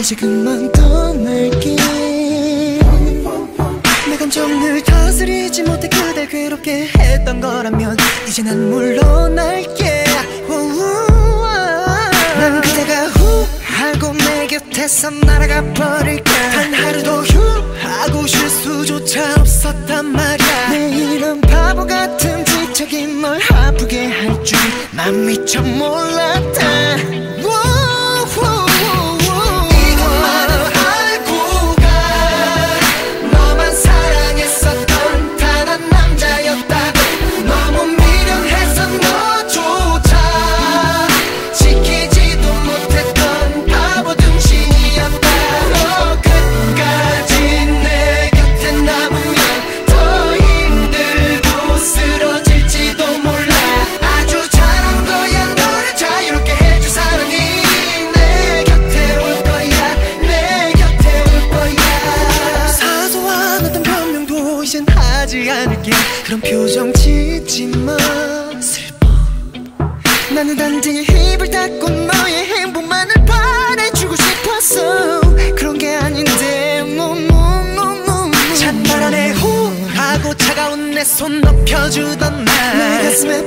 이제 그만 떠날게. 내 감정을 다스리지 못해 그댈 괴롭게 했던 거라면 이제 난 물러날게. 난 그대가 후 하고 내 곁에서 날아가 버릴까. 단 하루도 휴 하고 쉴 수조차 없었단 말이야. 내일은 바보 같은 지적인 널 아프게 할 줄 난 미처 몰랐 하지 않을게. 그런 표정 짓지 마. 슬퍼. 나는 단지 입을 닫고 너의 행복만을 바래주고 싶었어. 그런 게 아닌데. 찬바람에 후 하고 차가운 내손 높여주던 날 내 가슴에